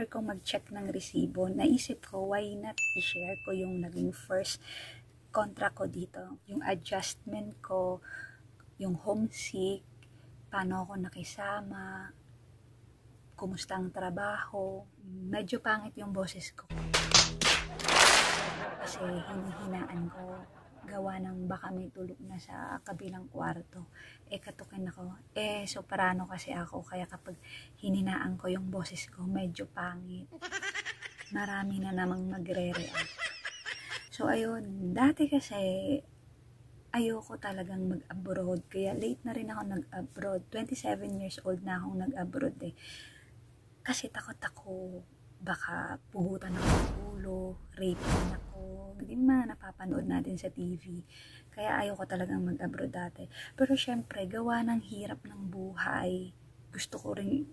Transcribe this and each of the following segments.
after ko mag-check ng resibo, naisip ko, why not i-share ko yung naging first contract ko dito. Yung adjustment ko, yung homesick, paano ako nakisama, kumusta ang trabaho. Medyo pangit yung boses ko. Kasi hinihinaan ko gawa ng baka may tulog na sa kabilang kwarto. Eh, katukin ako. Eh, soprano kasi ako. Kaya kapag hininaan ko yung boses ko, medyo pangit. Marami na namang magre-react. So, ayun. Dati kasi, ayoko talagang mag-abroad. Kaya late na rin ako nag-abroad. 27 years old na akong nag-abroad eh. Kasi takot ako baka pugutan ng ulo, rape na. Hindi man napapanood natin sa TV. Kaya ayoko talagang mag-abroad dati. Pero syempre, gawa ng hirap ng buhay. Gusto ko rin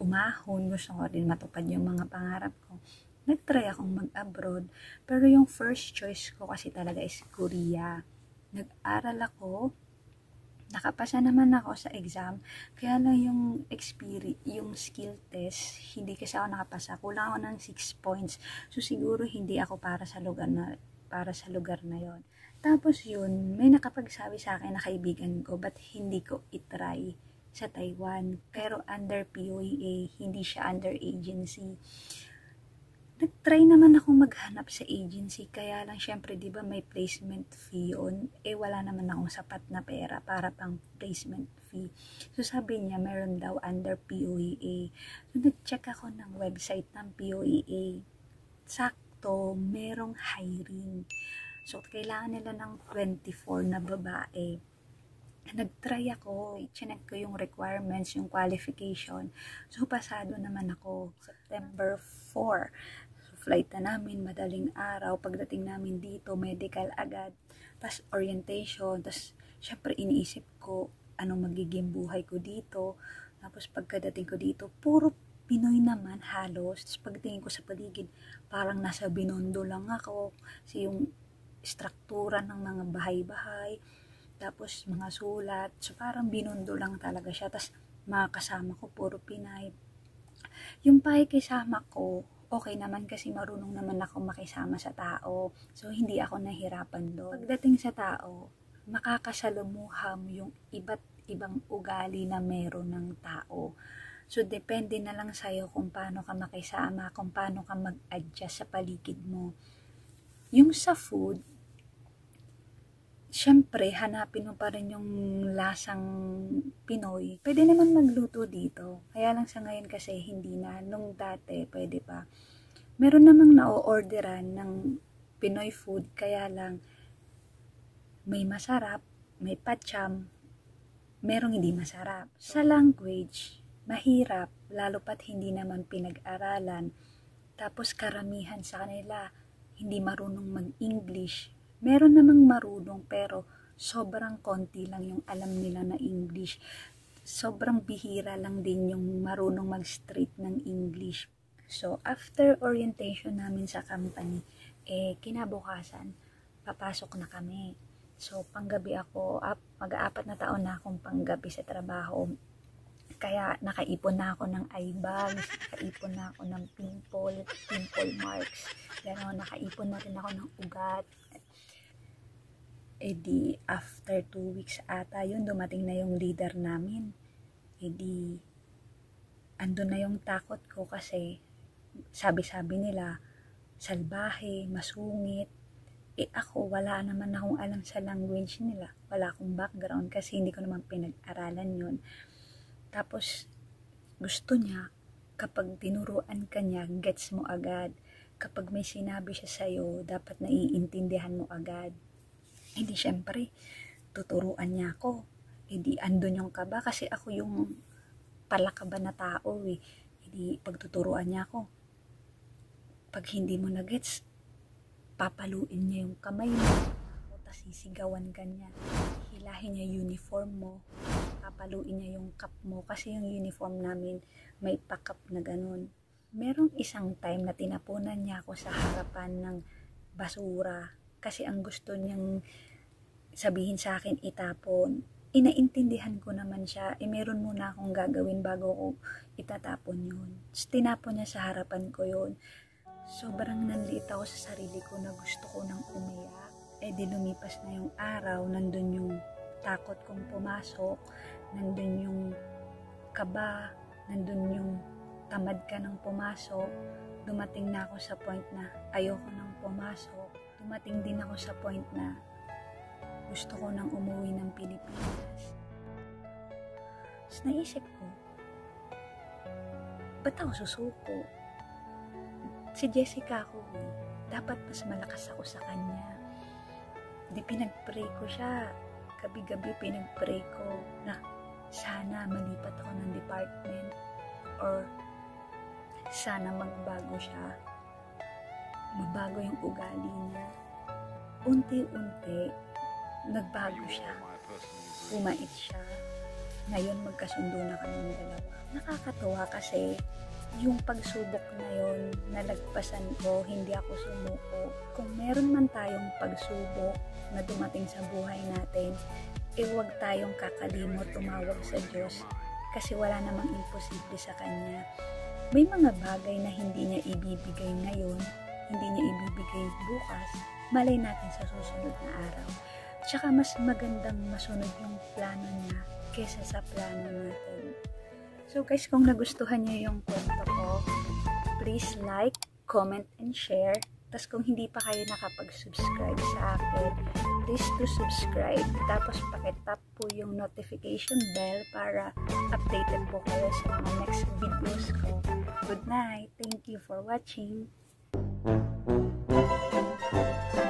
umahon, gusto ko rin matupad yung mga pangarap ko. Nag-try akong mag-abroad. Pero yung first choice ko kasi talaga is Korea. Nag-aral ako nakapasa naman ako sa exam, kaya lang yung experience, yung skill test, hindi kasi ako nakapasa. Kulang ako ng 6 points. So, siguro hindi ako para sa lugar na, para sa lugar na yon. Tapos yun, may nakapagsabi sa akin na kaibigan ko, but hindi ko itry sa Taiwan. Pero under POEA, hindi siya under agency nag-try naman ako maghanap sa agency, kaya lang syempre, di ba may placement fee yun? Eh, wala naman akong sapat na pera para pang placement fee. So, sabi niya, meron daw under POEA. So, nag-check ako ng website ng POEA. Sakto, merong hiring. So, kailangan nila ng 24 na babae nag-try ako, chinek ko yung requirements, yung qualification. So, pasado naman ako. September 4 flight na namin, madaling araw. Pagdating namin dito, medical agad. Tapos orientation. Tapos, syempre, iniisip ko, anong magiging buhay ko dito. Tapos, pagkadating ko dito, puro Pinoy naman halos. Pagtingin ko sa paligid, parang nasa binondo lang ako. Kasi yung struktura ng mga bahay-bahay. Tapos, mga sulat. So, parang binondo lang talaga siya. Tapos, mga kasama ko, puro Pinay. Yung pakikisama ko, okay naman kasi marunong naman ako makisama sa tao. So, hindi ako nahirapan doon. Pagdating sa tao, makakasalumuha mo yung iba't ibang ugali na meron ng tao. So, depende na lang sa'yo kung paano ka makisama, kung paano ka mag-adjust sa paligid mo. Yung sa food, syempre, hanapin mo pa rin yung lasang Pinoy. Pwede naman magluto dito. Kaya lang sa ngayon kasi hindi na. Nung dati, pwede pa. Meron namang na-orderan ng Pinoy food, kaya lang may masarap, may patcham, merong hindi masarap. Sa language, mahirap, lalo pat hindi naman pinag-aralan. Tapos karamihan sa kanila, hindi marunong mag-English, Meron namang marunong pero sobrang konti lang yung alam nila na English. Sobrang bihira lang din yung marunong mag-straight ng English. So, after orientation namin sa company, eh, kinabukasan, papasok na kami. So, panggabi ako, mag-aapat na taon na akong panggabi sa trabaho. Kaya nakaipon na ako ng eye bags, nakaipon na ako ng pimple, pimple marks. Gano'n, nakaipon na rin ako ng ugat, eh di, after two weeks ata yun, dumating na yung leader namin. Eh di, ando na yung takot ko kasi sabi-sabi nila, salbahe, masungit. Eh ako, wala naman akong alam sa language nila. Wala akong background kasi hindi ko naman pinag-aralan yun. Tapos, gusto niya, kapag tinuruan ka niya, gets mo agad. Kapag may sinabi siya sa'yo, dapat naiintindihan mo agad hindi syempre, tuturuan niya ako. Hindi andun yung kaba kasi ako yung palakaba na tao eh. Hindi pagtuturuan niya ako. Pag hindi mo na gets, papaluin niya yung kamay mo. Tapos sisigawan ka niya. Hilahin niya uniform mo. Papaluin niya yung cup mo. Kasi yung uniform namin may pakap na ganun. Merong isang time na tinapunan niya ako sa harapan ng basura kasi ang gusto niyang sabihin sa akin itapon inaintindihan ko naman siya, eh meron muna akong gagawin bago ko itatapon yun. Tinapon niya sa harapan ko yun. Sobrang nanliit ako sa sarili ko na gusto ko nang umiyak. Eh di lumipas na yung araw, nandun yung takot kong pumasok, nandun yung kaba, nandun yung tamad ka nang pumasok, dumating na ako sa point na ayoko nang pumasok. Dumating din ako sa point na gusto ko nang umuwi ng Pilipinas. Tapos naisip ko, ba't ako susuko? Si Jessica ako eh. Dapat mas malakas ako sa kanya. Di pinag-pray ko siya. Gabi-gabi pinag-pray ko na sana malipat ako ng department or sana magbago siya. Mabago yung ugali niya. Unti-unti, nagbago siya. Pumait siya. Ngayon magkasundo na kami dalawa. Nakakatuwa kasi yung pagsubok na yon nalagpasan ko, hindi ako sumuko. Kung meron man tayong pagsubok na dumating sa buhay natin, eh huwag tayong kakalimot tumawag sa Diyos kasi wala namang imposible sa Kanya. May mga bagay na hindi niya ibibigay ngayon, hindi niya ibibigay bukas, malay natin sa susunod na araw. Tsaka mas magandang masunod yung plano niya kesa sa plano natin. So guys, kung nagustuhan niyo yung kwento please like, comment, and share. Tapos kung hindi pa kayo nakapag-subscribe sa akin, please to subscribe. Tapos pakitap po yung notification bell para updated po kayo sa mga next videos ko. Good night! Thank you for watching! Thank you.